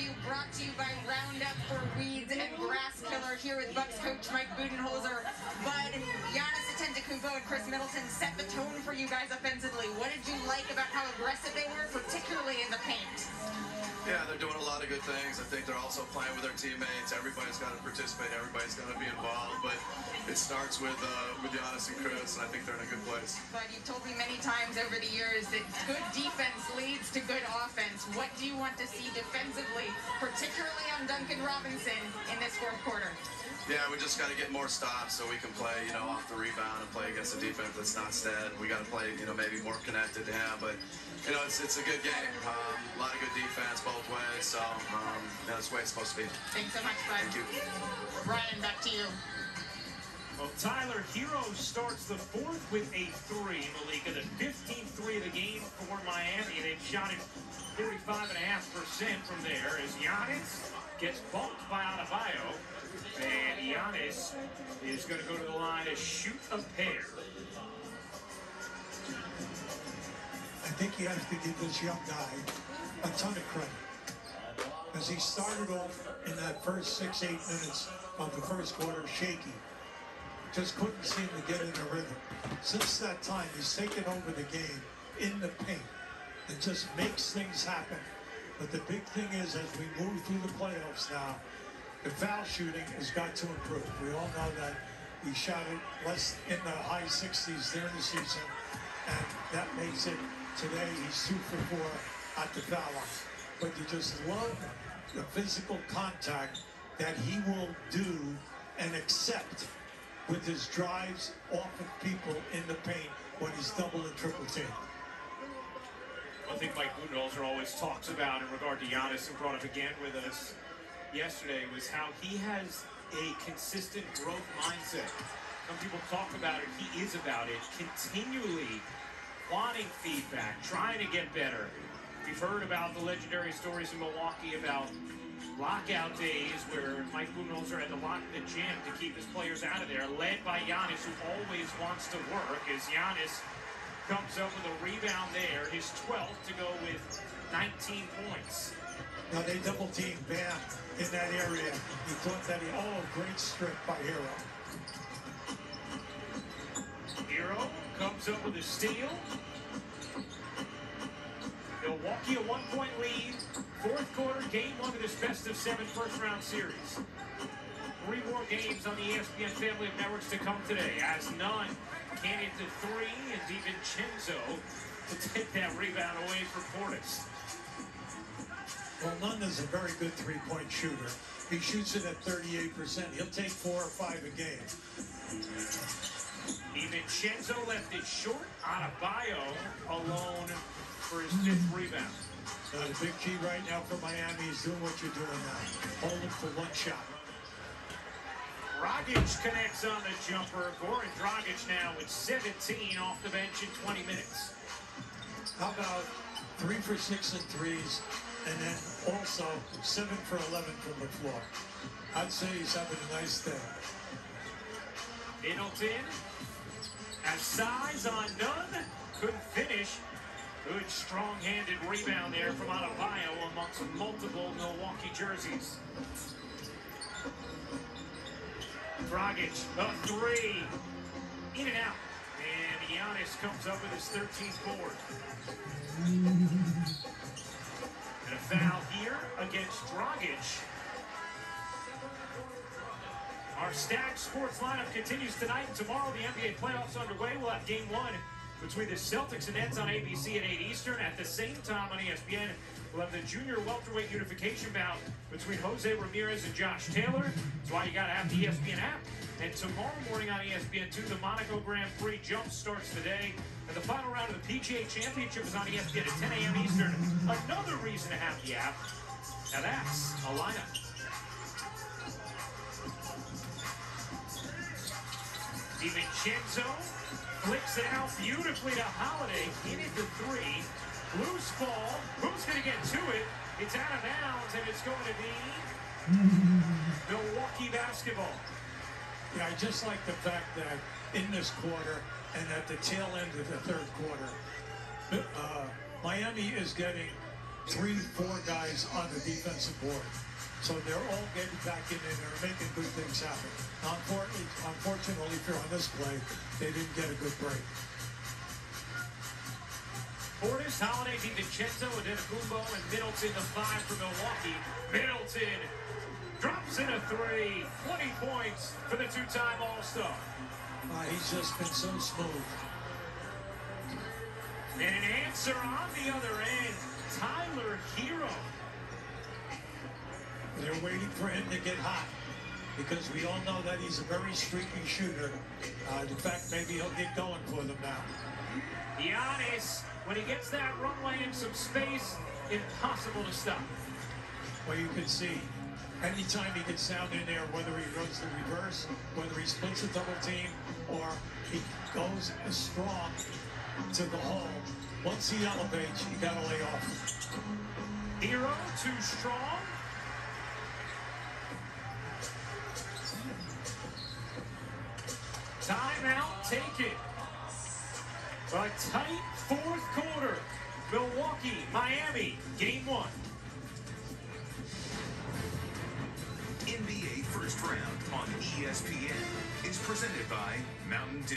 review brought to you by Roundup for Weeds and Grass Killer here with Bucks coach Mike Budenholzer. Bud, Giannis Antetokounmpo and Khris Middleton set the tone for you guys offensively. What did you like about how aggressive good things. I think they're also playing with their teammates. Everybody's got to participate. Everybody's got to be involved. But it starts with uh, with Giannis and Khris, and I think they're in a good place. But you've told me many times over the years that good defense leads to good offense. What do you want to see defensively, particularly on Duncan Robinson in this fourth quarter? Yeah, we just got to get more stops so we can play, you know, off the rebound and play against a defense that's not stead. We got to play, you know, maybe more connected to him. But you know, it's, it's a good game. Um, a lot of good defense both ways. So um, that's the way it's supposed to be. Thanks so much, Bud. Thank you. Brian, back to you. Well, Tyler Herro starts the fourth with a three. Malika, the 15th three of the game for Miami. They've shot it 45.5% from there as Giannis gets bumped by Adebayo. And Giannis is going to go to the line to shoot a pair. I think you have to give this young guy a ton of credit. As he started off in that first six, eight minutes of the first quarter shaky. Just couldn't seem to get in a rhythm. Since that time, he's taken over the game in the paint and just makes things happen. But the big thing is, as we move through the playoffs now, the foul shooting has got to improve. We all know that he shot it less in the high 60s during the season, and that makes it today he's two for four at the foul line. But you just love physical contact that he will do and accept with his drives off of people in the paint when he's double and triple teamed. I think Mike Budenholzer always talks about in regard to Giannis and brought up again with us yesterday was how he has a consistent growth mindset. Some people talk about it, he is about it, continually wanting feedback, trying to get better. We've heard about the legendary stories in Milwaukee about lockout days where Mike Budenholzer had to lock the gym to keep his players out of there, led by Giannis, who always wants to work, as Giannis comes up with a rebound there, his 12th to go with 19 points. Now they double team Bam in that area. He thought that he, oh, great strip by Herro. Herro comes up with a steal. Milwaukee a one-point lead. Fourth quarter, game one of this best of seven first-round series. Three more games on the ESPN family of networks to come today. As Nunn can hit the three, and DiVincenzo to take that rebound away for Portis. Well, Nunn is a very good three-point shooter. He shoots it at 38%. He'll take four or five a game. DiVincenzo left it short. Adebayo alone for his mm-hmm. fifth rebound. Uh, the big key right now for Miami is doing what you're doing now. Holding for one shot. Dragic connects on the jumper. Goran Dragic now with 17 off the bench in 20 minutes. How about three for six and threes, and then also seven for 11 from the floor? I'd say he's having a nice day. Middleton has size on Nunn. Couldn't finish. Good strong-handed rebound there from Adebayo amongst multiple Milwaukee jerseys. Dragic, a three. In and out. And Giannis comes up with his 13th board. And a foul here against Dragic. Our stacked sports lineup continues tonight and tomorrow. The NBA playoffs underway. We'll have game one between the Celtics and Nets on ABC at 8 Eastern. At the same time on ESPN, we'll have the junior welterweight unification bout between Jose Ramirez and Josh Taylor. That's why you got to have the ESPN app. And tomorrow morning on ESPN2, the Monaco Grand Prix jump starts today. And the final round of the PGA Championship is on ESPN at 10 a.m. Eastern. Another reason to have the app. Now that's a lineup. DiVincenzo flicks it out beautifully to Holiday. He it the three. Loose ball. Who's going to get to it? It's out of bounds, and it's going to be Milwaukee basketball. Yeah, I just like the fact that in this quarter and at the tail end of the third quarter, uh, Miami is getting three, four guys on the defensive board. So they're all getting back in and they're making good things happen. Unfortunately, unfortunately, if you're on this play, they didn't get a good break. Portis, Holiday, DiVincenzo, and then Fumbo and Middleton the five for Milwaukee. Middleton drops in a three. 20 points for the two-time All-Star. Uh, he's just been so smooth. And an answer on the other end, Tyler Herro. They're waiting for him to get hot because we all know that he's a very streaky shooter. Uh, in fact, maybe he'll get going for them now. Giannis, when he gets that runway and some space, impossible to stop. Well, you can see anytime he gets down in there, whether he runs the reverse, whether he splits a double team, or he goes strong to the hole. Once he elevates, you gotta lay off. Herro too strong. Timeout it. A tight fourth quarter. Milwaukee, Miami, game one. NBA First Round on ESPN is presented by Mountain Dew.